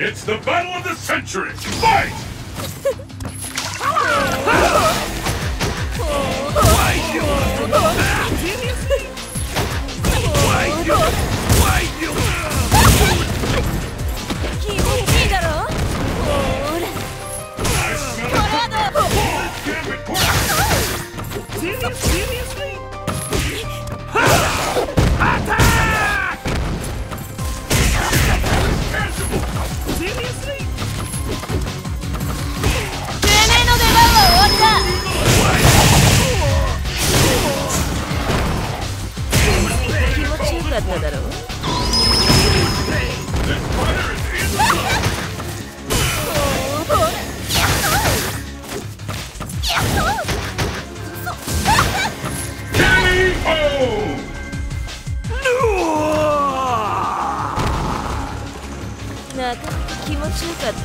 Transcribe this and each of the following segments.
It's the battle of the century! Fight! You? You? You? Seriously? Seriously? Attack! かっただろうなか気持ちよかった。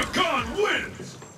Hakan wins!